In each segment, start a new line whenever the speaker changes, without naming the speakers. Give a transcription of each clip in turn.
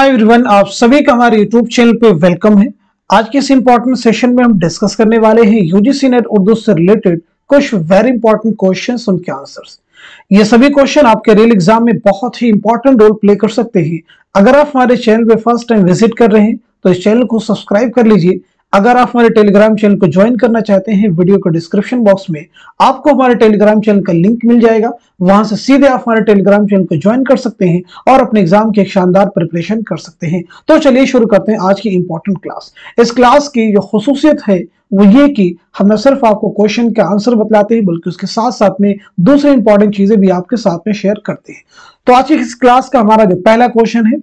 Hi everyone आप सभी का हमारे यूट्यूब चैनल पे वेलकम है। आज के इस इंपॉर्टेंट सेशन में हम डिस्कस करने वाले हैं यूजीसी नेट उर्दू से रिलेटेड कुछ वेरी इंपॉर्टेंट क्वेश्चन उनके आंसर्स ये सभी क्वेश्चन आपके रियल एग्ज़ाम में बहुत ही इंपॉर्टेंट रोल प्ले कर सकते हैं। अगर आप हमारे चैनल पे फ़र्स्ट टाइम विज़िट कर रहे हैं तो इस चैनल को सब्सक्राइब कर लीजिए। अगर आप हमारे टेलीग्राम चैनल को ज्वाइन करना चाहते हैं वीडियो के डिस्क्रिप्शन बॉक्स में आपको हमारे टेलीग्राम चैनल का लिंक मिल जाएगा। वहाँ से सीधे आप हमारे टेलीग्राम चैनल को ज्वाइन कर सकते हैं और अपने एग्ज़ाम की एक शानदार प्रिपरेशन कर सकते हैं। तो चलिए शुरू करते हैं आज की इंपॉर्टेंट क्लास इस क्लास की जो खसूसियत है, वो ये कि हम न सिर्फ़ आपको क्वेश्चन के आंसर बतलाते हैं, बल्कि उसके साथ साथ में दूसरी इंपॉर्टेंट चीज़ें भी आपके साथ में शेयर करते हैं। तो आज की इस क्लास का हमारा जो पहला क्वेश्चन है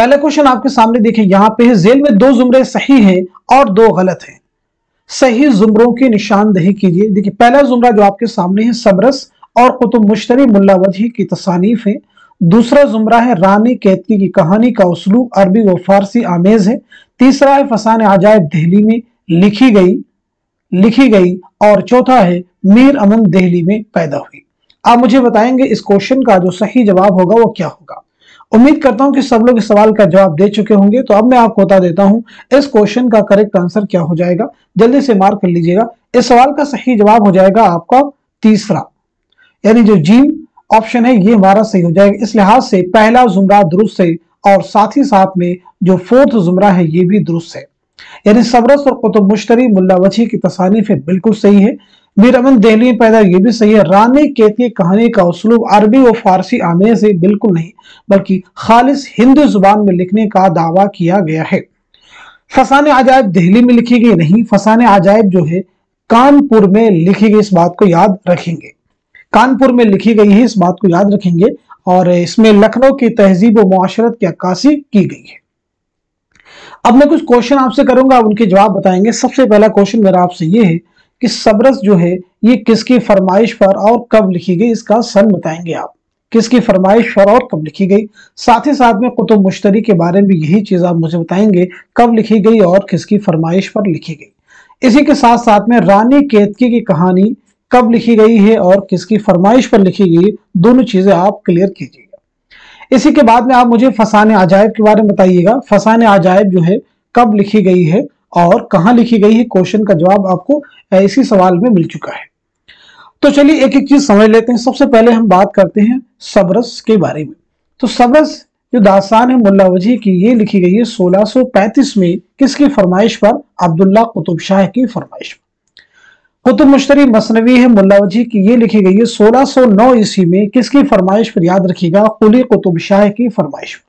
पहला क्वेश्चन आपके सामने देखिए यहाँ पे है, जेल में दो जुमरे सही हैं और दो गलत हैं। सही जुमरों की निशानदही कीजिए। देखिए, पहला जुमरा जो आपके सामने है सबरस और कुतुब मुश्तरी मुल्लावजी की तसानीफ है। दूसरा जुमरा है, रानी कैतकी की कहानी का उसलू, अरबी व फारसी आमेज है। तीसरा है, फसान अजायब दहली में लिखी गई लिखी गई और चौथा है, मीर अमन दहली में पैदा हुई। आप मुझे बताएँगे इस क्वेश्चन का जो सही जवाब होगा वो क्या होगा? उम्मीद करता हूँ कि सब लोग इस सवाल का जवाब दे चुके होंगे तो अब मैं आपको बता देता हूँ, इस क्वेश्चन का करेक्ट आंसर क्या हो जाएगा? जल्दी से मार्क कर लीजिएगा। इस सवाल का सही जवाब हो जाएगा आपका तीसरा। यानी जो जीम ऑप्शन है, ये हमारा सही हो जाएगा। इस लिहाज से पहला जुमरा दुरुस्त है और साथ ही साथ में जो फोर्थ जुमरा है, ये भी दुरुस्त है। यानी सबरस और कुतुब मुश्तरी वची की तसानीफ बिल्कुल सही है। मीर अमन दहली में पैदा ये भी सही है। रानी केती कहानी का उसलूब अरबी और फारसी आमेज से बिल्कुल नहीं, बल्कि खालिश हिंदी ज़ुबान में लिखने का दावा किया गया है। फसान अजायब दिल्ली में लिखी गई नहीं, फसान अजायब जो है, कानपुर में लिखी गई, इस बात को याद रखेंगे। कानपुर में लिखी गई है, इस बात को याद रखेंगे, और इसमें लखनऊ की तहजीब व मुआशरत की अक्कासी की गई है। अब मैं कुछ क्वेश्चन आपसे करूँगा, उनके जवाब बताएँगे। सबसे पहला क्वेश्चन मेरा आपसे ये है कि सबरस जो है, ये किसकी फरमाइश पर और कब लिखी गई, इसका सन बताएँगे आप। किसकी फरमाइश पर और कब लिखी गई? साथ ही साथ में कुतुब मुश्तरी के बारे में यही चीज़ आप मुझे बताएँगे, कब लिखी गई और किसकी फरमाइश पर लिखी गई। इसी के साथ साथ में रानी केतकी की कहानी, कब लिखी गई है और किसकी फरमाइश पर लिखी गई, दोनों चीज़ें आप क्लियर कीजिएगा इसी के बाद में आप मुझे फसाने अजायब के बारे में बताइएगा। फसाने अजायब जो है, कब लिखी गई है और कहाँ लिखी गई है? क्वेश्चन का जवाब आपको इसी सवाल में मिल चुका है। तो चलिए एक एक चीज़ समझ लेते हैं। सबसे पहले हम बात करते हैं सबरस के बारे में। तो सबरस जो दास्तान है, मुल्ला वजी की, ये लिखी गई है 1635 में। किसकी फरमाइश पर? अब्दुल्ला कुतुब शाह की फरमाइश पर। कुतुब मुश्तरी मसनवी है, मुल्ला वजी की ये लिखी गई है 1609 ईस्वी में किसकी फरमाइश पर याद रखिएगा? कुली कुतुब शाह की फरमाइश।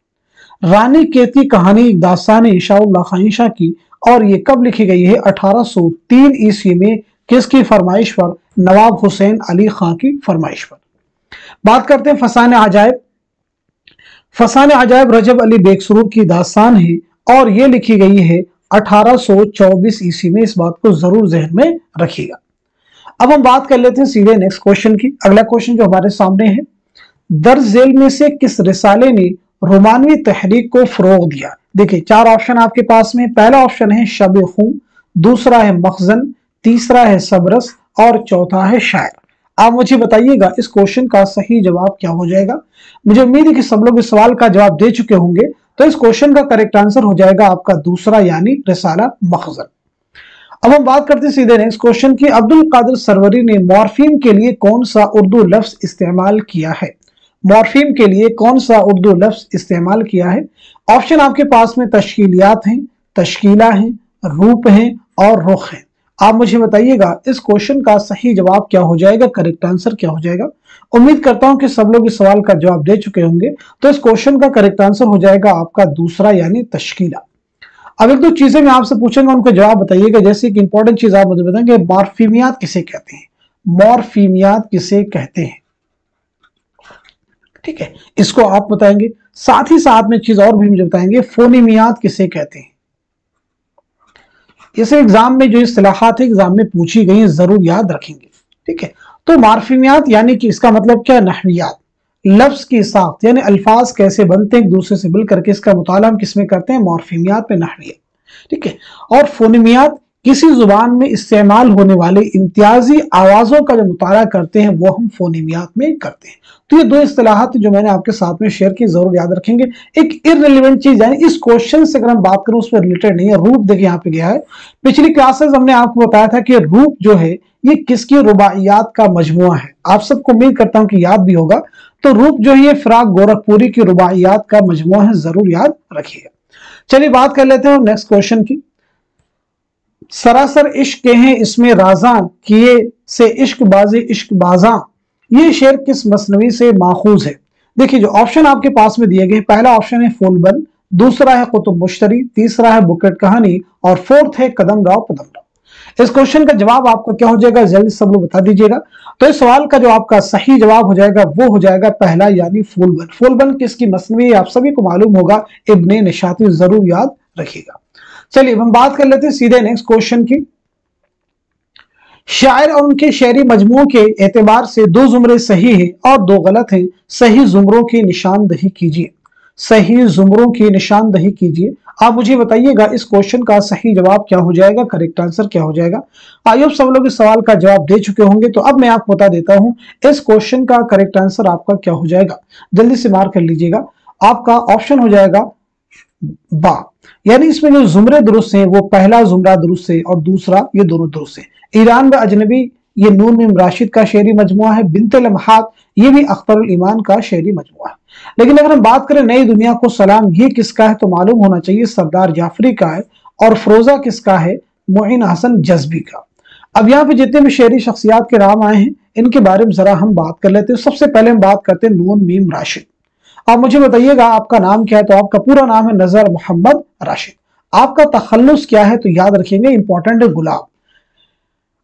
रानी केती कहानी एक दास्तान ईशा खाइशा की, और ये कब लिखी गई है? 1803 ईस्वी में किसकी फरमाइश पर? नवाब हुसैन अली खां की फरमाइश पर। बात करते हैं फसान अजायब। फसान अजायब रजब अली बेगसरूर की दास्तान है, और ये लिखी गई है 1824 ईस्वी में इस बात को ज़रूर जहन में रखिएगा। अब हम बात कर लेते हैं सीधे नेक्स्ट क्वेश्चन की। अगला क्वेश्चन जो हमारे सामने है, दर्ज जेल में से किस रिसाले ने रोमानवी तहरीक को फरोग दिया? देखिए, चार ऑप्शन आपके पास में। पहला ऑप्शन है शब खून, दूसरा है मखजन, तीसरा है सबरस और चौथा है शायर। आप मुझे बताइएगा इस क्वेश्चन का सही जवाब क्या हो जाएगा? मुझे उम्मीद है कि सब लोग इस सवाल का जवाब दे चुके होंगे। तो इस क्वेश्चन का करेक्ट आंसर हो जाएगा आपका दूसरा, यानी रिसाला मखजन अब हम बात करते सीधे नेक्स्ट क्वेश्चन की, अब्दुल कादिर सरवरी ने मॉर्फिन के लिए कौन सा उर्दू लफ्ज इस्तेमाल किया है? मॉर्फिम के लिए कौन सा उर्दू लफ्ज इस्तेमाल किया है? ऑप्शन आपके पास में तश्कीलियात हैं, तश्कीला है, रूप हैं और रुख है। आप मुझे बताइएगा, इस क्वेश्चन का सही जवाब क्या हो जाएगा करेक्ट आंसर क्या हो जाएगा? उम्मीद करता हूँ कि सब लोग इस सवाल का जवाब दे चुके होंगे। तो इस क्वेश्चन का करेक्ट आंसर हो जाएगा आपका दूसरा, यानी तश्कीला। अब एक दो तो चीज़ें मैं आपसे पूछूँगा, उनको जवाब बताइएगा। जैसे कि इंपॉर्टेंट चीज़ आप मुझे बताएँगे मॉर्फीमियात किसे कहते हैं? मॉर्फीमियात किसे कहते हैं? ठीक है, इसको आप बताएँगे। साथ ही साथ में चीज़ और भी मुझे बताएँगे फोनिमियात किसे कहते हैं? इसे एग्ज़ाम में जो इस्लाहात है, एग्ज़ाम में पूछी गई, ज़रूर याद रखेंगे। ठीक है? तो मार्फिमियात यानी कि इसका मतलब क्या नहवियात। लफ्ज की साख्त यानी अल्फाज कैसे बनते हैं, एक दूसरे से मिल करके इसका मुताला हम किसमें करते हैं? मॉर्फिमियात में नहवियत। ठीक है? और फोनिमियात किसी ज़ुबान में इस्तेमाल होने वाले इम्तियाजी आवाजों का जो मुतारा करते हैं, वो हम फोनिमियात में करते हैं। तो ये दो असलाहत जो मैंने आपके साथ में शेयर की, ज़रूर याद रखेंगे। एक इरेलीवेंट चीज़ यानी इस क्वेश्चन से अगर हम बात करें, उसमें रिलेटेड नहीं है। रूप देखिए, यहाँ पे गया है। पिछली क्लासेस हमने आपको बताया था कि रूप जो है, ये किसकी रुबाइयात का मजमुआ है। आप सबको उम्मीद करता हूँ कि याद भी होगा। तो रूप जो है, ये फिराक गोरखपुरी की रुबाइयात का मजमुआ है, ज़रूर याद रखिएगा। चलिए बात कर लेते हैं नेक्स्ट क्वेश्चन की। सरासर इश्क हैं इसमें राजा किए से इश्क बाजी इश्क बाजा ये शेर किस मसनवी से माखूज है? देखिए, जो ऑप्शन आपके पास में दिए गए पहला ऑप्शन है फूलबन दूसरा है कुतुब मुश्तरी, तीसरा है बुकेट कहानी, और फोर्थ है कदम राव कदम राव इस क्वेश्चन का जवाब आपका क्या हो जाएगा? जल्दी सब लोग बता दीजिएगा। तो इस सवाल का जो आपका सही जवाब हो जाएगा, वो हो जाएगा पहला, यानी फूलबन फूलबन किसकी मसनवी आप सभी को मालूम होगा, इब्ने निशाती, ज़रूर याद रखिएगा। चलिए हम बात कर लेते हैं सीधे नेक्स्ट क्वेश्चन की। शायर और उनके शहरी मजमुओं के एतबार से दो जुमरे सही हैं और दो गलत हैं। सही जुमरों की निशानदही कीजिए। सही जुमरों की निशानदही कीजिए। आप मुझे बताइएगा, इस क्वेश्चन का सही जवाब क्या हो जाएगा? करेक्ट आंसर क्या हो जाएगा? आइए सब लोग इस सवाल का जवाब दे चुके होंगे तो अब मैं आपको बता देता हूँ, इस क्वेश्चन का करेक्ट आंसर आपका क्या हो जाएगा? जल्दी से मार कर लीजिएगा। आपका ऑप्शन हो जाएगा बा। यानी इसमें जो जुमरे दुरुस्त हैं, वो पहला जुमरा दुरुस्त है और दूसरा ये दोनों दुरुस्त है। ईरान में अजनबी, ये नून मिम राशिद का शेरी मजमुआ है, बिनते लम्हात, ये भी अख्तर ईमान का शेरी मजमुआ है। लेकिन अगर हम बात करें नई दुनिया को, सलाम ये किसका है तो मालूम होना चाहिए सरदार जाफरी का है और फरोजा किसका है, मोइन हसन जज्बी का। अब यहाँ पे जितने भी शेरी शख्सियात के नाम आए हैं, इनके बारे में जरा हम बात कर लेते हैं। सबसे पहले हम बात करते हैं नून मीम राशिद। आप मुझे बताइएगा आपका नाम क्या है तो आपका पूरा नाम है नज़र मोहम्मद राशिद। आपका तखल्लुस क्या है तो याद रखेंगे इंपॉर्टेंट है गुलाब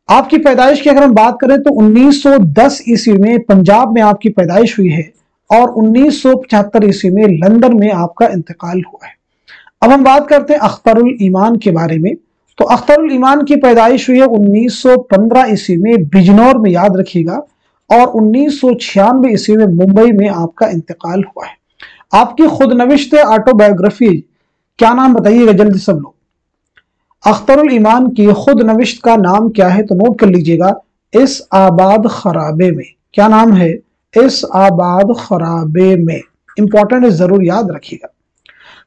आपकी पैदाइश की अगर हम बात करें तो 1910 ईस्वी में पंजाब में आपकी पैदाइश हुई है और 1975 ईस्वी में लंदन में आपका इंतकाल हुआ है। अब हम बात करते हैं अख्तरुल ईमान के बारे में। तो अख्तरुल ईमान की पैदाइश हुई है 1915 ईस्वी में, बिजनौर में, याद रखिएगा। और उन्नीस सौ छियानवे ईस्वी में मुंबई में आपका इंतकाल हुआ है। आपकी खुद नविश्त ऑटोबायोग्राफी क्या नाम बताइएगा जल्दी सब लोग? अख्तरुल ईमान की खुद नविश्त का नाम क्या है तो नोट कर लीजिएगा, इस आबाद खराबे में। क्या नाम है? इस आबाद खराबे में। इंपॉर्टेंट है, ज़रूर याद रखिएगा।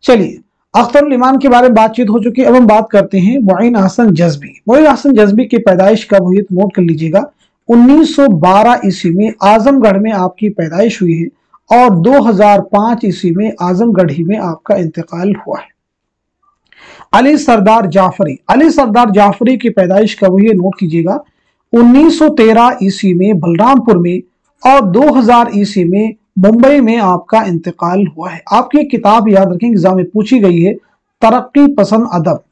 चलिए, अख्तरुल ईमान के बारे में बातचीत हो चुकी है। अब हम बात करते हैं मोइन हसन जज्बी। मोइन हसन जज्बी की पैदाइश कब हुई तो नोट कर लीजिएगा। 1912 ईस्वी में आजमगढ़ में आपकी पैदाइश हुई है और 2005 ईस्वी में आजमगढ़ ही में आपका इंतकाल हुआ है। अली सरदार जाफरी, अली सरदार जाफरी की पैदाइश कब हुई है नोट कीजिएगा। 1913 ईस्वी में बलरामपुर में और 2000 ईस्वी में मुंबई में आपका इंतकाल हुआ है। आपकी किताब याद रखें, एग्ज़ाम में पूछी गई है, तरक्की पसंद अदब।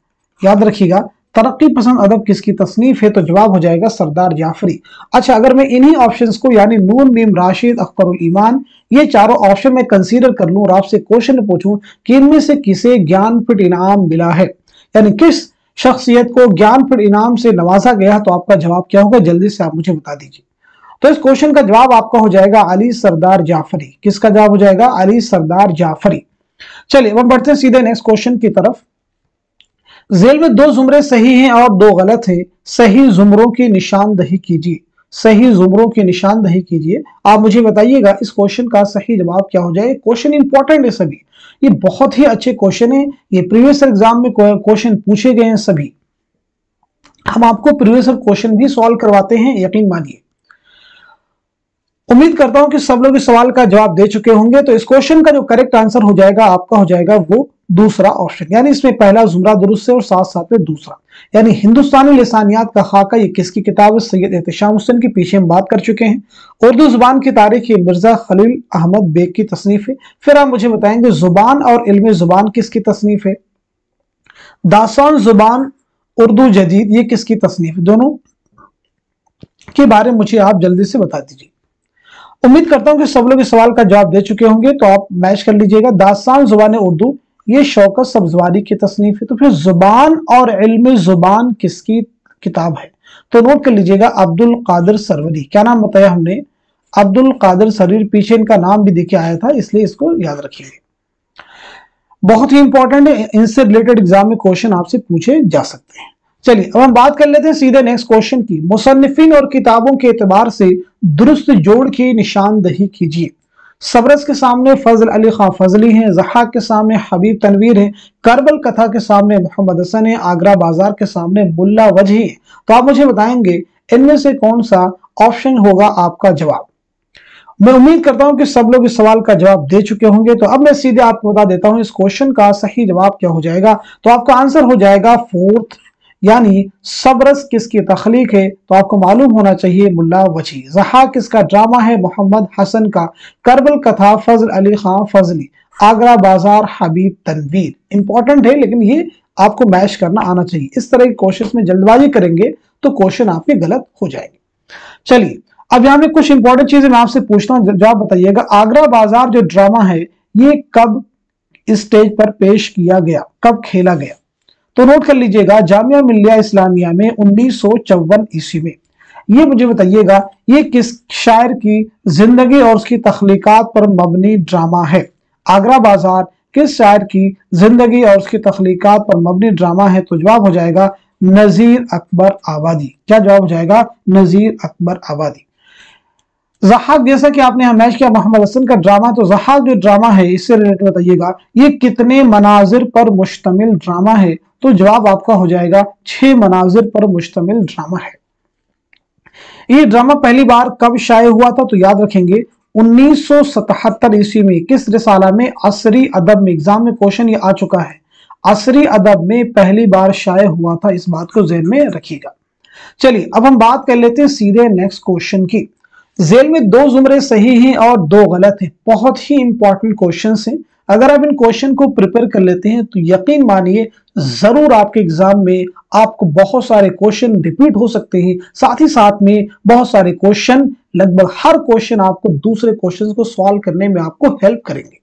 याद रखिएगा तरक्की पसंद अदब किसकी तसनीफ है तो जवाब हो जाएगा सरदार जाफरी। अच्छा अगर मैं इन्हीं ऑप्शंस को यानी नून मीम, राशिद अख्तर ईमान, ये चारों ऑप्शन में कंसीडर कर लूँ और आपसे क्वेश्चन पूछूँ कि इनमें से किसे ज्ञानपीठ इनाम मिला है? यानी किस शख्सियत को ज्ञानपीठ इनाम से नवाजा गया तो आपका जवाब क्या होगा? जल्दी से आप मुझे बता दीजिए। तो इस क्वेश्चन का जवाब आपका हो जाएगा अली सरदार जाफरी। किसका जवाब हो जाएगा? अली सरदार जाफरी। चलिए हम बढ़ते हैं सीधे नेक्स्ट क्वेश्चन की तरफ़। जेल में दो जुमरे सही हैं और दो गलत हैं। सही जुमरों की निशानदही कीजिए। सही जुमरों की निशानदही कीजिए। आप मुझे बताइएगा, इस क्वेश्चन का सही जवाब क्या हो जाए? क्वेश्चन इंपॉर्टेंट है सभी। ये बहुत ही अच्छे क्वेश्चन है। ये प्रीवियस एग्ज़ाम में क्वेश्चन पूछे गए हैं सभी। हम आपको प्रीवियस क्वेश्चन भी सॉल्व करवाते हैं, यकीन मानिए। उम्मीद करता हूँ कि सब लोग इस सवाल का जवाब दे चुके होंगे तो इस क्वेश्चन का जो करेक्ट आंसर हो जाएगा, आपका हो जाएगा वो दूसरा ऑप्शन यानी इसमें पहला जुमरा दुरुस्त है और साथ साथ में दूसरा। यानी हिंदुस्तानी लसानियात का खाका, ये किसकी किताब है? सैयद एहतशाम हुसैन के पीछे हम बात कर चुके हैं। उर्दू ज़ुबान की तारीख, ये मिर्ज़ा खलील अहमद बेग की तसनीफ है। फिर आप मुझे बताएँगे, ज़ुबान और इल्म ज़ुबान किसकी तसनीफ है? दासान ज़ुबान उर्दू जदीद, ये किसकी तसनीफ है? दोनों के बारे में मुझे आप जल्दी से बता दीजिए। उम्मीद करता हूँ कि सब लोग इस सवाल का जवाब दे चुके होंगे तो आप मैच कर लीजिएगा। दासान ज़ुबान उर्दू ये शौकत सब्जवारी की तसनीफ है तो फिर ज़ुबान और इल्म ज़ुबान किसकी किताब है? तो नोट कर लीजिएगा, अब्दुल कादिर सरवरी। क्या नाम बताया हमने? अब्दुल कादिर सरीर पीछे इनका नाम भी देखे आया था, इसलिए इसको याद रखिए। बहुत ही इंपॉर्टेंट है, इनसे रिलेटेड एग्ज़ाम में क्वेश्चन आपसे पूछे जा सकते हैं। चलिए, अब हम बात कर लेते हैं सीधे नेक्स्ट क्वेश्चन की। मुसन्फिन और किताबों के एतबार से दुरुस्त जोड़ की निशानदही कीजिए। सबरस के सामने फजल अली खां फजली हैं, जहा के सामने हबीब तनवीर है, करबल कथा के सामने मोहम्मद हसन है, आगरा बाज़ार के सामने मुल्ला वजही है। तो आप मुझे बताएँगे, इनमें से कौन सा ऑप्शन होगा आपका जवाब? मैं उम्मीद करता हूँ कि सब लोग इस सवाल का जवाब दे चुके होंगे। तो अब मैं सीधे आपको बता देता हूँ, इस क्वेश्चन का सही जवाब क्या हो जाएगा? तो आपका आंसर हो जाएगा फोर्थ यानी सबरस किसकी तखलीक है तो आपको मालूम होना चाहिए मुल्ला वजी। जहा किसका ड्रामा है, मोहम्मद हसन का, करबल कथा फजल अली खां फजली, आगरा बाज़ार हबीब तनवीर। इंपॉर्टेंट है, लेकिन ये आपको मैश करना आना चाहिए। इस तरह की कोशिश में जल्दबाजी करेंगे तो क्वेश्चन आपके गलत हो जाएँगे। चलिए, अब यहाँ पे कुछ इंपॉर्टेंट चीज़ें मैं आपसे पूछता हूँ। जवाब बताइएगा, आगरा बाज़ार जो ड्रामा है, ये कब स्टेज पर पेश किया गया, कब खेला गया? तो नोट कर लीजिएगा, जामिया मिलिया इस्लामिया में उन्नीस सौ चौवन ईस्वी में। ये मुझे बताइएगा, ये किस शायर की ज़िंदगी और उसकी तख्लीकात पर मबनी ड्रामा है? आगरा बाज़ार, किस शायर की ज़िंदगी और उसकी तख्लीकात पर मबनी ड्रामा है? तो जवाब हो जाएगा, नजीर अकबर आबादी। क्या जवाब हो जाएगा? नजीर अकबर आबादी। जहाक, जैसा कि आपने मैच किया, मोहम्मद हसन का ड्रामा तो जहाक जो ड्रामा है, इससे रिलेटेड बताइएगा, ये कितने मनाजिर पर मुश्तमिल ड्रामा है? तो जवाब आपका हो जाएगा, छह मनाजिर पर मुश्तमिल ड्रामा है। ये ड्रामा पहली बार कब शाये हुआ था तो याद रखेंगे 1977 ईस्वी में किस रिसाला में असरी अदब में एग्ज़ाम में क्वेश्चन ये आ चुका है? असरी अदब में पहली बार शाये हुआ था, इस बात को जेल में रखिएगा। चलिए, अब हम बात कर लेते हैं सीधे नेक्स्ट क्वेश्चन की। जेल में दो जुमरे सही हैं और दो गलत हैं। बहुत ही इंपॉर्टेंट क्वेश्चन हैं। अगर आप इन क्वेश्चन को प्रिपेयर कर लेते हैं तो यकीन मानिए, ज़रूर आपके एग्ज़ाम में आपको बहुत सारे क्वेश्चन रिपीट हो सकते हैं। साथ ही साथ में बहुत सारे क्वेश्चन लगभग हर क्वेश्चन आपको दूसरे क्वेश्चन को सॉल्व करने में आपको हेल्प करेंगे।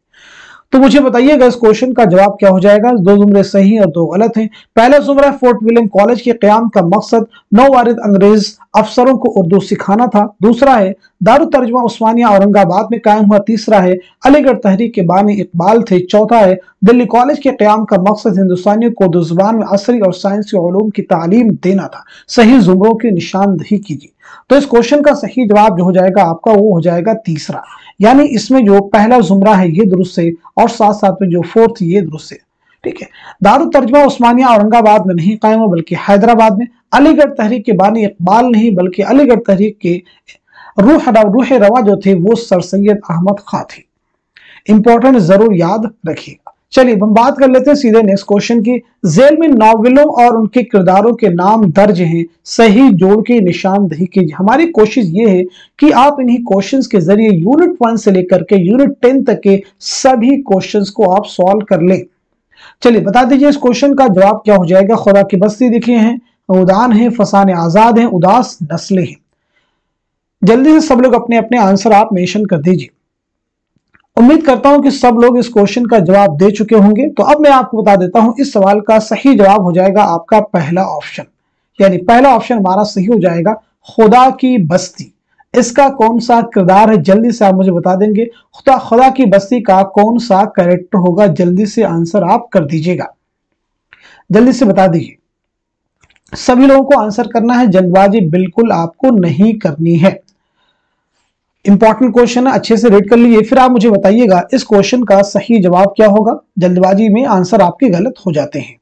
तो मुझे बताइएगा इस क्वेश्चन का जवाब क्या हो जाएगा? दो जुमरे सही और दो गलत हैं। पहला जुमरा फोर्ट विलियम कॉलेज के क्याम का मकसद नौ वारिद अंग्रेज़ अफसरों को उर्दू सिखाना था। दूसरा है दारू तर्जमा उस्मानिया औरंगाबाद में कायम हुआ। तीसरा है, अलीगढ़ तहरीक के बानी इकबाल थे। चौथा है, दिल्ली कॉलेज के क्याम का मकसद हिंदुस्तानियों को उर्दू ज़ुबान में असरी और साइंसी की तालीम देना था। सही जुमरों की निशानदही कीजिए। तो इस क्वेश्चन का सही जवाब जो हो जाएगा आपका वो हो जाएगा तीसरा। यानी इसमें जो पहला जुमरा है ये दुरुस्त है और साथ साथ में जो फोर्थ ये दुरुस्त है ठीक है? दारू तर्जमा उस्मानिया औरंगाबाद में नहीं कायम हो, बल्कि हैदराबाद में। अलीगढ़ तहरीक के बानी इकबाल नहीं, बल्कि अलीगढ़ तहरीक के रूह रूह रवा जो थे, वो सर सैयद अहमद खां थे। इंपॉर्टेंट ज़रूर याद रखिएगा चलिए हम बात कर लेते हैं सीधे नेक्स्ट क्वेश्चन की। जेल में नॉवलों और उनके किरदारों के नाम दर्ज हैं, सही जोड़ के निशानदही कीजिए हमारी कोशिश ये है कि आप इन्हीं क्वेश्चंस के ज़रिए यूनिट वन से लेकर के यूनिट टेन तक के सभी क्वेश्चंस को आप सॉल्व कर लें। चलिए, बता दीजिए इस क्वेश्चन का जवाब क्या हो जाएगा? खुदा की बस्ती दिखे हैं, उदान है, फसान आज़ाद हैं, उदास नस्लें हैं। जल्दी से सब लोग अपने अपने आंसर आप मेंशन कर दीजिए। उम्मीद करता हूँ कि सब लोग इस क्वेश्चन का जवाब दे चुके होंगे। तो अब मैं आपको बता देता हूँ, इस सवाल का सही जवाब हो जाएगा आपका पहला ऑप्शन यानी पहला ऑप्शन हमारा सही हो जाएगा, खुदा की बस्ती। इसका कौन सा किरदार है? जल्दी से आप मुझे बता देंगे। खुदा खुदा की बस्ती का कौन सा कैरेक्टर होगा? जल्दी से आंसर आप कर दीजिएगा। जल्दी से बता दीजिए। सभी लोगों को आंसर करना है, जल्दबाजी बिल्कुल आपको नहीं करनी है। इंपॉर्टेंट क्वेश्चन है, अच्छे से रीड कर लीजिए। फिर आप मुझे बताइएगा, इस क्वेश्चन का सही जवाब क्या होगा? जल्दबाजी में आंसर आपके गलत हो जाते हैं।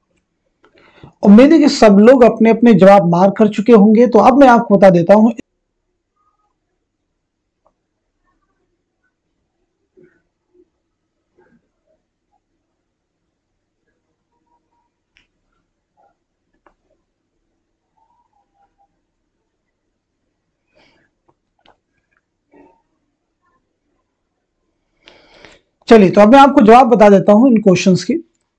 उम्मीद है कि सब लोग अपने अपने जवाब मार कर चुके होंगे तो अब मैं आपको बता देता हूँ चलिए तो अब मैं आपको जवाब बता देता हूँ इन क्वेश्चंस की।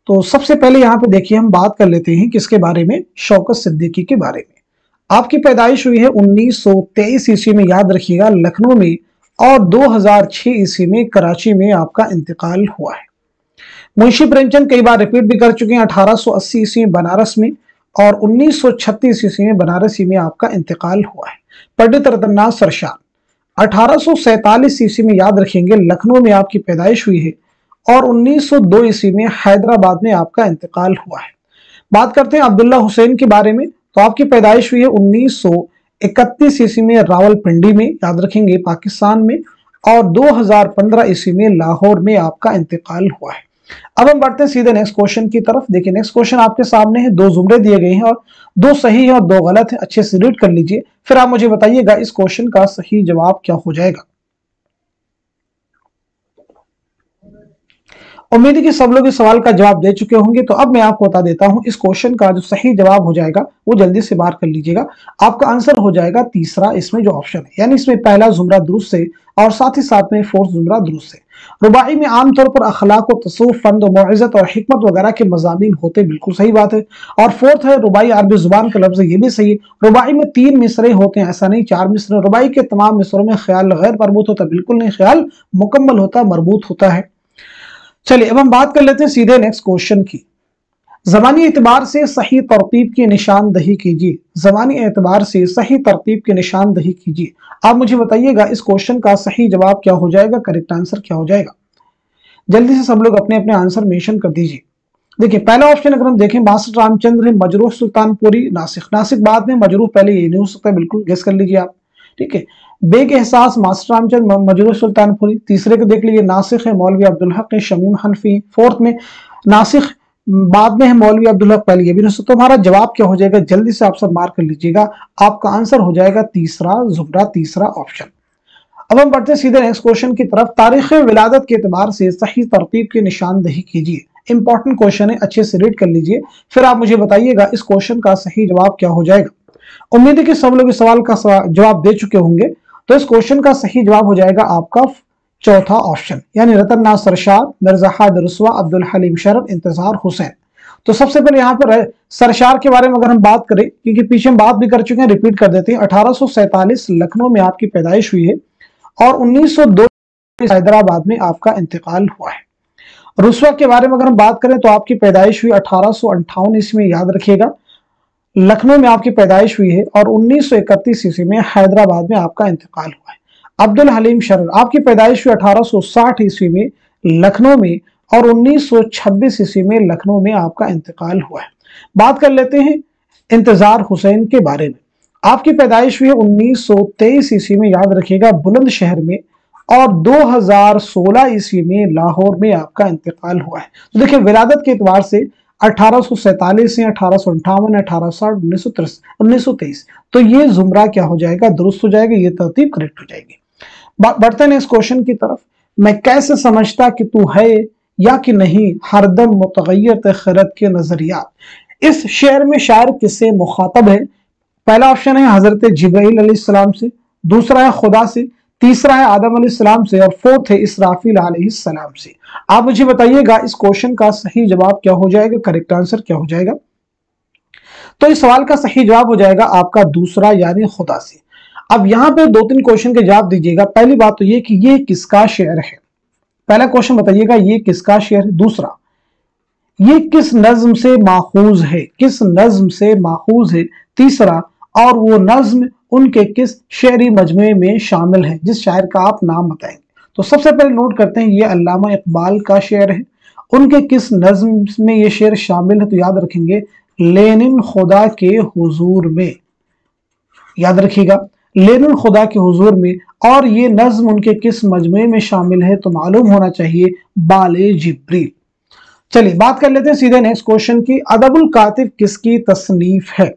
तो सबसे पहले यहाँ पे देखिए, हम बात कर लेते हैं किसके बारे में, शौकत सिद्दीकी के बारे में। आपकी पैदाइश हुई है 1923 ईस्वी में, याद रखिएगा, लखनऊ में, और 2006 ईस्वी में कराची में आपका इंतकाल हुआ है। मुंशी प्रेमचंद कई बार रिपीट भी कर चुके हैं 1880 ईस्वी में बनारस में, और 1936 ईस्वी में बनारसी में आपका इंतकाल हुआ है। पंडित रतननाथ सरशान अठारह ईस्वी में याद रखेंगे, लखनऊ में आपकी पैदाइश हुई है और 1902 ईस्वी में हैदराबाद में आपका इंतकाल हुआ है। बात करते हैं अब्दुल्ला हुसैन के बारे में। तो आपकी पैदाइश हुई है उन्नीस सौ इकतीस ईस्वी में रावलपिंडी में, याद रखेंगे, पाकिस्तान में और 2015 ईस्वी में लाहौर में आपका इंतकाल हुआ है। अब हम बढ़ते हैं सीधे नेक्स्ट क्वेश्चन की तरफ़। देखिए नेक्स्ट क्वेश्चन आपके सामने है। दो जुमरे दिए गए हैं और दो सही है और दो गलत है। अच्छे से रीड कर लीजिए। फिर आप मुझे बताइएगा इस क्वेश्चन का सही जवाब क्या हो जाएगा। उम्मीद है कि सब लोग इस सवाल का जवाब दे चुके होंगे। तो अब मैं आपको बता देता हूँ, इस क्वेश्चन का जो सही जवाब हो जाएगा, वो जल्दी से बाहर कर लीजिएगा। आपका आंसर हो जाएगा तीसरा इसमें जो ऑप्शन है, यानी इसमें पहला जुमरा दुरुस्त से और साथ ही साथ में फोर्थ जुमरा दुरुस्त से। रुबाई में आमतौर पर अखलाक तसूफ फंद मुआजत और हमत वगैरह के मजामी होते बिल्कुल सही बात है। और फोर्थ है, रुबाई अरबी ज़ुबान का लफ्ज ये भी सही है। रुबाई में तीन मिसरे होते हैं, ऐसा नहीं, चार मिसरे। रुबाई के तमाम मिसरों में ख्याल गैर मरबूत होता, बिल्कुल नहीं, ख्याल मुकम्मल होता, मरबूत होता है। चलिए, अब हम बात कर लेते हैं सीधे नेक्स्ट क्वेश्चन की। जबानी एतबार से सही तरतीब की निशानदही कीजिए। जबानी एतबार से सही तरतीब की निशानदही कीजिए। आप मुझे बताइएगा, इस क्वेश्चन का सही जवाब क्या हो जाएगा? करेक्ट आंसर क्या हो जाएगा? जल्दी से सब लोग अपने अपने आंसर मेंशन कर दीजिए। देखिए, पहला ऑप्शन अगर हम देखें मास्टर रामचंद्र है, मजरूह सुल्तानपुरी नासिक नासिक बाद में मजरूह, पहले ये नहीं हो सकता बिल्कुल गेस कर लीजिए आप। ठीक है। बेग एहसास मास्टर रामचंद मजरूह सुल्तानपुरी, तीसरे को देख लीजिए नासिक है मौलवी अब्दुल हक है शमीम हनफी, फोर्थ में नासिक बाद में है मौलवी अब्दुल हक पहले। भी नहीं सकता तो हमारा जवाब क्या हो जाएगा? जल्दी से आप सब मार्क कर लीजिएगा। आपका आंसर हो जाएगा तीसरा, जुमरा तीसरा ऑप्शन। अब हम बढ़ते सीधे नेक्स्ट क्वेश्चन की तरफ़। तारीख विलादत के अतबार से सही तरतीब की निशानदही कीजिए। इंपॉर्टेंट क्वेश्चन है, अच्छे से रीड कर लीजिए। फिर आप मुझे बताइएगा इस क्वेश्चन का सही जवाब क्या हो जाएगा। उम्मीद है कि सब लोग इस सवाल का जवाब दे चुके होंगे। तो इस क्वेश्चन का सही जवाब हो जाएगा आपका चौथा ऑप्शन यानी रतन ना सरशार, मिर्ज़ा हाद रसवा, अब्दुल हलीम शरफ, इंतज़ार हुसैन। तो सबसे पहले यहाँ पर सरशार के बारे में अगर हम बात करें, क्योंकि पीछे हम बात भी कर चुके हैं रिपीट कर देते हैं। अठारह लखनऊ में आपकी पैदाइश हुई है और 1902 हैदराबाद में आपका इंतकाल हुआ है। रुसवा के बारे में अगर हम बात करें तो आपकी पैदाइश हुई अठारह ईस्वी, याद रखिएगा। लखनऊ में आपकी पैदाइश हुई है और 1931 ईस्वी में हैदराबाद में आपका इंतकाल हुआ है। अब्दुल हलीम शरण, आपकी पैदाइश हुई 1860 ईस्वी में लखनऊ में और 1926 ईस्वी में लखनऊ में आपका इंतकाल हुआ है। बात कर लेते हैं इंतज़ार हुसैन के बारे में। आपकी पैदाइश हुई है उन्नीस सौ तेईस ईस्वी में, याद रखिएगा बुलंद शहर में और 2016 ईस्वी में लाहौर में आपका इंतकाल हुआ है। तो देखिए विरादत के एतवार से अठारह से अठारह सौ अंठावन, अठारह उन्नीस उन्नीस तो ये जुमरा क्या हो जाएगा? दुरुस्त हो जाएगा, ये तरतीब करेक्ट हो जाएगी। बढ़ते हैं इस क्वेश्चन की तरफ़। मैं कैसे समझता कि तू है या कि नहीं हरदम मुतगैर खरत के नजरियात? इस शेर में शायर किससे मुखातब है। पहला ऑप्शन है हज़रत सलाम से, दूसरा है खुदा से तीसरा है आदम सलाम से और फोर्थ है इसराफिल सलाम से। आप मुझे बताइएगा, इस क्वेश्चन का सही जवाब क्या हो जाएगा? करेक्ट आंसर क्या हो जाएगा? तो इस सवाल का सही जवाब हो जाएगा आपका दूसरा, यानी खुदा से। अब यहाँ पे दो तीन क्वेश्चन के जवाब दीजिएगा। पहली बात तो ये कि ये किसका शेयर है? पहला क्वेश्चन बताइएगा, ये किसका शेयर है? दूसरा, ये किस नज्म से माखूज है? किस नज्म से माखूज है? तीसरा, और वो नज्म उनके किस शेरी मजमे में शामिल है, जिस शायर का आप नाम बताएँगे। तो सबसे पहले नोट करते हैं, ये अल्लामा इकबाल का शेर है। उनके किस नज्म में ये शेर शामिल है तो याद रखेंगे, लेनिन खुदा के हुजूर में। याद रखिएगा, लेनिन खुदा के हुजूर में, और ये नज्म उनके किस मजमे में शामिल है तो मालूम होना चाहिए, बाले जिब्रील। चलिए, बात कर लेते हैं सीधे नेक्स्ट क्वेश्चन की, अदबुल कातिब किसकी तसनीफ है?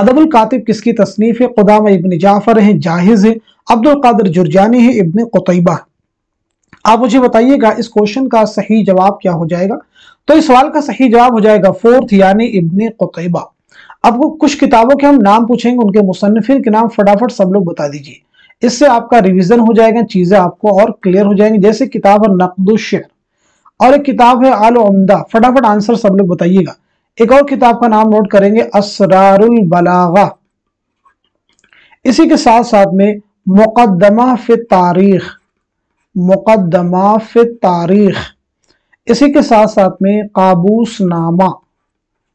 अदबुल कातिब किसकी तसनीफ है? खुदाम इबन जाफ़र है, जाहिज है। अब्दुल कादर जुरजानी है, इबन कुतैबा आप मुझे बताइएगा, इस क्वेश्चन का सही जवाब क्या हो जाएगा? तो इस सवाल का सही जवाब हो जाएगा फोर्थ यानी इबन कुतैबा। अब कुछ किताबों के हम नाम पूछेंगे, उनके मुसनफिन के नाम फटाफट सब लोग बता दीजिए। इससे आपका रिविज़न हो जाएगा, चीज़ें आपको और क्लियर हो जाएँगी। जैसे किताब है नकदुशर और एक किताब है आल उमदा फटाफट आंसर सब लोग बताइएगा। एक और किताब का नाम नोट करेंगे, असरारुल बलागा। इसी के साथ साथ में मुकदमा फि तारीख मुकदमा फि तारीख। इसी के साथ साथ में काबूस नामा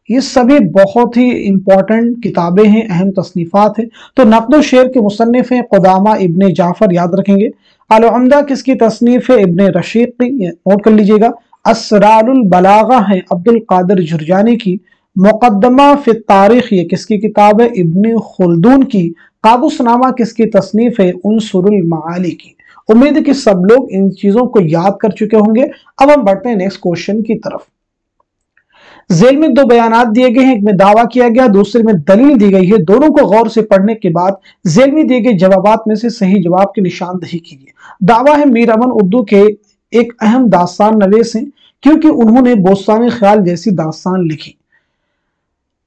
ये सभी बहुत ही इंपॉर्टेंट किताबें हैं, अहम तसनीफ़ात हैं। तो नकद शेर के मुसनफ़ हैं कुदामा इबन जाफ़र, याद रखेंगे। अलमदा किसकी तसनीफ़ है? इबन रशीक की नोट कर लीजिएगा। असरारुल बलागा है अब्दुल कादर जुरजानी की। मुकदमा फिर तारीख ये किसकी किताब है? इबन खुलदून की। काबूसनामा किसकी तसनीफ है? उनसुरुल माली की। उम्मीद है कि सब लोग इन चीज़ों को याद कर चुके होंगे। अब हम बढ़ते हैं नेक्स्ट क्वेश्चन की तरफ़। जेल में दो बयान दिए गए हैं। एक में दावा किया गया, दूसरे में दलील दी गई है। दोनों को गौर से पढ़ने के बाद जेल में दिए गए जवाब में से सही जवाब की निशानदही कीजिए। दावा है मीर अमन उर्दू के एक अहम दास्तान नवेश हैं। क्योंकि उन्होंने बोस्तानी ख्याल जैसी दास्तान लिखी।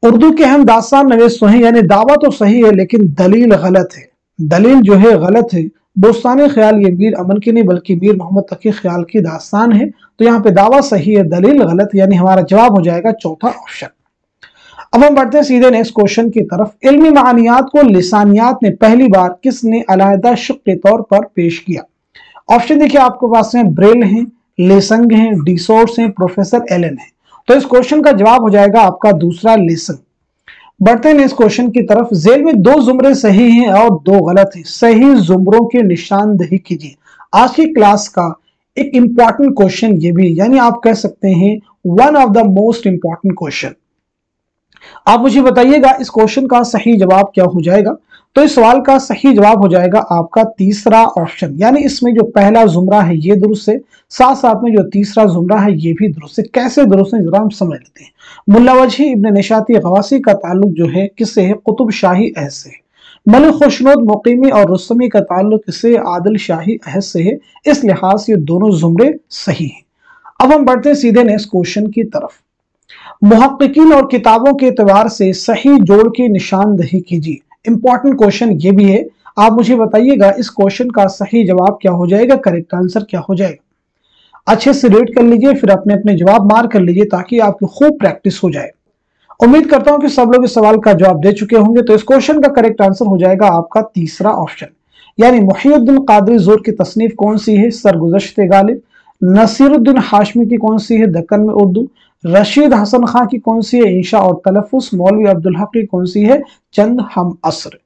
उर्दू के अहम दास्तान नवेश हैं यानी दावा तो सही है, लेकिन दलील गलत है। दलील जो है, गलत है। बोस्तान ख्याल ये मीर अमन की नहीं, बल्कि मीर मोहम्मद तकी ख्याल की दास्तान है। तो यहाँ पे दावा सही है, दलील गलत, यानी हमारा जवाब हो जाएगा चौथा ऑप्शन। अब हम बढ़ते हैं सीधे नेक्स्ट क्वेश्चन की तरफ़। इल्मी मानियात को लिसानियात ने पहली बार किसने अलाहदा शुक के तौर पर पेश किया? ऑप्शन देखिए, आपके पास में ब्रेल हैं। लेसंग हैं, डिसोर्स हैं, प्रोफेसर एलन है। तो इस क्वेश्चन का जवाब हो जाएगा आपका दूसरा लेसंग। बढ़ते हैं इस क्वेश्चन की तरफ़। जेल में दो जुमरे सही हैं और दो गलत हैं। सही जुमरों की निशानदही कीजिए। आज की क्लास का एक इंपॉर्टेंट क्वेश्चन ये भी, यानी आप कह सकते हैं one of the most important question आप मुझे बताइएगा इस क्वेश्चन का सही जवाब क्या हो जाएगा? तो इस सवाल का सही जवाब हो जाएगा आपका तीसरा ऑप्शन। यानी इसमें जो पहला जुमरा है ये दुरुस्त है साथ साथ में जो तीसरा जुमरा है ये भी दुरुस्त है। कैसे दुरुस्त है, जरा हम समझ लेते हैं। मुल्ला वजही इबन निशाती गवासी का ताल्लुक जो है, किससे है? कुतुब शाही अहद से मलिक खुशनोद, मुकीमी और रस्मी का ताल्लुक किससे आदिल शाही अहद से है। इस लिहाज से दोनों जुमरे सही हैं। अब हम बढ़ते हैं सीधे नेक्स्ट क्वेश्चन की तरफ़। मुहक्किन और किताबों के एतबार से सही जोड़ की निशानदही कीजिए। इंपॉर्टेंट क्वेश्चन ये भी है। आप मुझे बताइएगा इस क्वेश्चन का सही जवाब क्या हो जाएगा? करेक्ट आंसर क्या हो जाएगा? अच्छे से रीड कर लीजिए, फिर अपने अपने जवाब मार कर लीजिए ताकि आपकी खूब प्रैक्टिस हो जाए। उम्मीद करता हूँ कि सब लोग इस सवाल का जवाब दे चुके होंगे तो इस क्वेश्चन का करेक्ट आंसर हो जाएगा आपका तीसरा ऑप्शन यानी मुहियुद्दीन कादरी ज़ोर की तसनीफ कौन सी है? सरगुजश्त गालिब। नसीरुद्दीन हाशमी की कौन सी है? दक्कन में उर्दू। रशीद हसन खां की कौन सी है? इंशा और तलफुस। मौलवी अब्दुल हक की कौन सी है? चंद हम असर।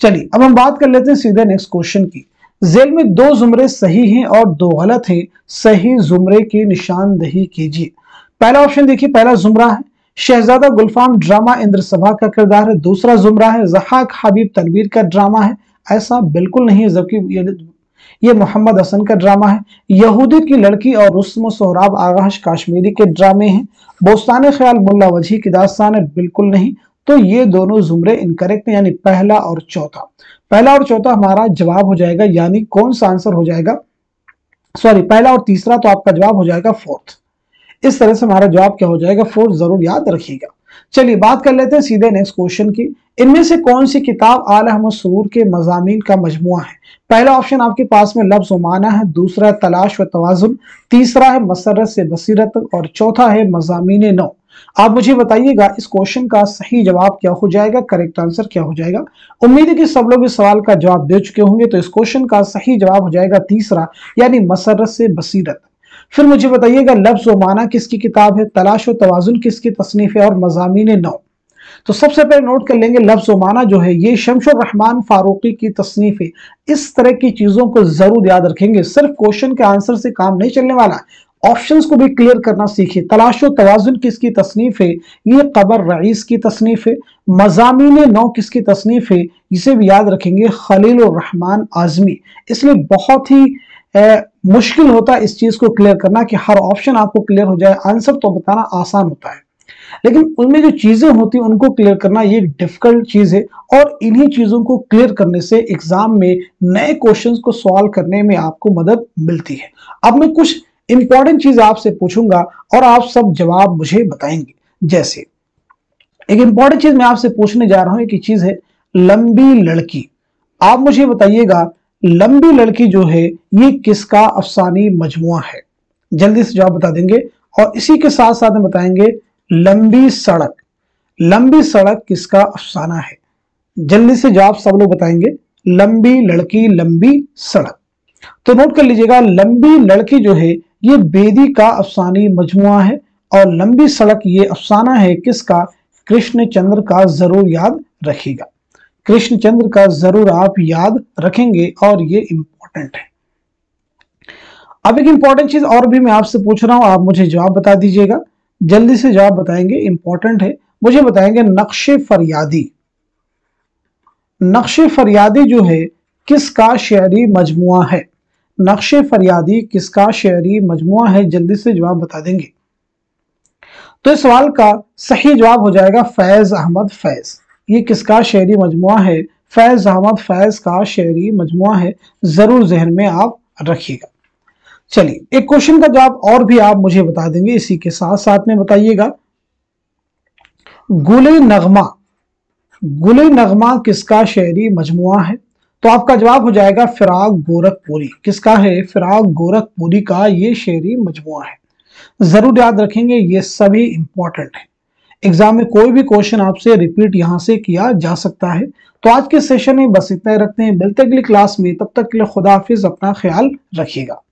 चलिए, अब हम बात कर लेते हैं सीधे नेक्स्ट क्वेश्चन की। जेल में दो जुमरे सही हैं और दो गलत हैं। सही जुमरे की निशानदही कीजिए। पहला ऑप्शन देखिए, पहला जुमरा है। शहजादा गुलफाम ड्रामा इंद्र सभा का किरदार है। दूसरा जुमरा है। जहाक हबीब तनवीर का ड्रामा है। ऐसा बिल्कुल नहीं है, जबकि ये मोहम्मद हसन का ड्रामा है। यहूदी की लड़की और रस्म सोहराब आगाश काश्मीरी के ड्रामे हैं। बोस्तान ख्याल मुल्ला वजी की दास्तान है, बिल्कुल नहीं। तो ये दोनों जुमरे इनकरेक्ट यानी पहला और चौथा। पहला और चौथा हमारा जवाब हो जाएगा, यानी कौन सा आंसर हो जाएगा? सॉरी पहला और तीसरा तो आपका जवाब हो जाएगा फोर्थ इस तरह से हमारा जवाब क्या हो जाएगा? फोर्थ ज़रूर याद रखिएगा। चलिए बात कर लेते हैं सीधे नेक्स्ट क्वेश्चन की। इनमें से कौन सी किताब आल अहमद सरूर के मजामी का मजमुआ है? पहला ऑप्शन आपके पास में लफ्ज माना है, दूसरा है तलाश व तोज़ुन तीसरा है मसरत से बसीरत और चौथा है मजामी नौ। आप मुझे बताइएगा इस क्वेश्चन का सही जवाब क्या हो जाएगा करेक्ट आंसर क्या हो जाएगा? उम्मीद है कि सब लोग इस सवाल का जवाब दे चुके होंगे तो इस क्वेश्चन का सही जवाब हो जाएगा तीसरा, यानी मसरत से बसीरत। फिर मुझे बताइएगा, लफ्ज व माना किसकी किताब है, तलाश व तोज़ुन किसकी तसनीफ है, और मजामी नौ। तो सबसे पहले नोट कर लेंगे, लफ्ज माना जो है, ये शमशुर रहमान फारूकी की तसनीफ है। इस तरह की चीज़ों को ज़रूर याद रखेंगे। सिर्फ़ क्वेश्चन के आंसर से काम नहीं चलने वाला। ऑप्शंस को भी क्लियर करना सीखिए। तलाश व तवाजुन किसकी तसनीफ है, ये कबर रईस की तसनीफ है। मजामी नौ किसकी तसनीफ है, इसे भी याद रखेंगे, खलील रहमान आजमी। इसलिए बहुत ही मुश्किल होता है इस चीज़ को क्लियर करना कि हर ऑप्शन आपको क्लियर हो जाए आंसर तो बताना आसान होता है। लेकिन उनमें जो चीज़ें होती हैं, उनको क्लियर करना ये डिफ़िकल्ट चीज़ है और इन्हीं चीज़ों को क्लियर करने से एग्ज़ाम में नए क्वेश्चंस को सॉल्व करने में आपको मदद मिलती है। अब मैं कुछ इंपॉर्टेंट चीज़ आपसे पूछूँगा और आप सब जवाब मुझे बताएँगे। जैसे, एक इंपॉर्टेंट चीज़ मैं आपसे पूछने जा रहा हूँ, एक चीज़ है, लंबी लड़की। आप मुझे बताइएगा लंबी लड़की जो है, ये किसका अफसानी मजमुआ है? जल्दी से जवाब बता देंगे और इसी के साथ साथ बताएँगे लंबी सड़क। लंबी सड़क किसका अफसाना है? जल्दी से जवाब सब लोग बताएँगे। लंबी लड़की, लंबी सड़क। तो नोट कर लीजिएगा, लंबी लड़की जो है, ये बेदी का अफसानी मजमुआ है और लंबी सड़क ये अफसाना है किसका? कृष्ण चंद्र का ज़रूर याद रखिएगा। कृष्ण चंद्र का ज़रूर आप याद रखेंगे और ये इंपॉर्टेंट है। अब एक इंपॉर्टेंट चीज़ और भी मैं आपसे पूछ रहा हूँ, आप मुझे जवाब बता दीजिएगा। जल्दी से जवाब बताएँगे इंपॉर्टेंट है। मुझे बताएँगे नक्श फरियादी। नक्श फरियादी जो है, किसका शेरी मजमुआ है? नक्श फरियादी किसका शेरी मजमुआ है? जल्दी से जवाब बता देंगे। तो इस सवाल का सही जवाब हो जाएगा फैज अहमद फैज। ये किसका शेरी मजमु है? फैज अहमद फैज का शेरी मजमु है। ज़रूर जहन में आप रखिएगा। चलिए, एक क्वेश्चन का जवाब और भी आप मुझे बता देंगे, इसी के साथ साथ में बताइएगा। गुले नगमा गुले नगमा किसका शेरी मजमु है? तो आपका जवाब हो जाएगा फिराक गोरखपुरी। किसका है? फिराक गोरखपुरी का ये शेरी मजमु है। ज़रूर याद रखेंगे, ये सभी इंपॉर्टेंट है। एग्ज़ाम में कोई भी क्वेश्चन आपसे रिपीट यहाँ से किया जा सकता है। तो आज के सेशन में बस इतना ही रखते हैं। मिलते अगली क्लास में। तब तक के लिए खुदा हाफिज, अपना ख्याल रखिएगा।